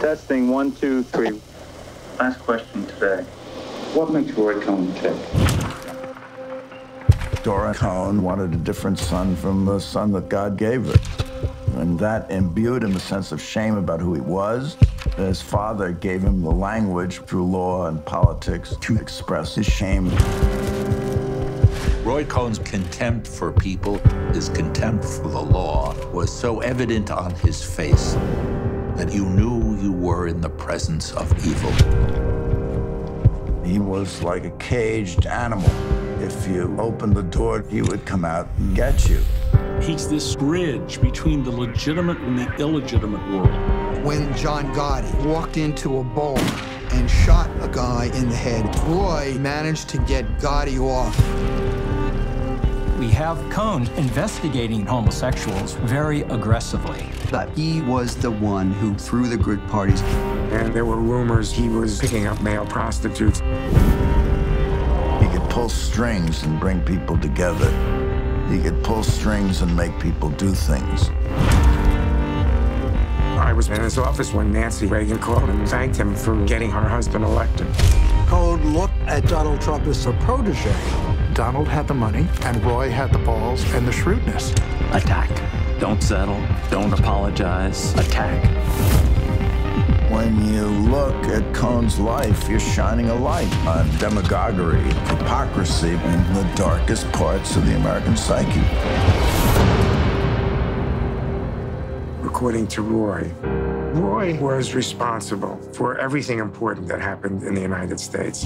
Testing one, two, three. Last question today. What makes Roy Cohn tick? Dora Cohn wanted a different son from the son that God gave her. And that imbued him a sense of shame about who he was. His father gave him the language through law and politics to express his shame. Roy Cohn's contempt for people, his contempt for the law, was so evident on his face that you knew you were in the presence of evil. He was like a caged animal. If you opened the door, he would come out and get you. He's this bridge between the legitimate and the illegitimate world. When John Gotti walked into a bar and shot a guy in the head, Roy managed to get Gotti off. We have Cohn investigating homosexuals very aggressively. But he was the one who threw the good parties. And there were rumors he was picking up male prostitutes. He could pull strings and bring people together. He could pull strings and make people do things. I was in his office when Nancy Reagan called and thanked him for getting her husband elected. Cohn looked at Donald Trump as a protege. Donald had the money, and Roy had the balls and the shrewdness. Attack. Don't settle. Don't apologize. Attack. When you look at Cohn's life, you're shining a light on demagoguery, hypocrisy, and the darkest parts of the American psyche. According to Roy, Roy was responsible for everything important that happened in the United States.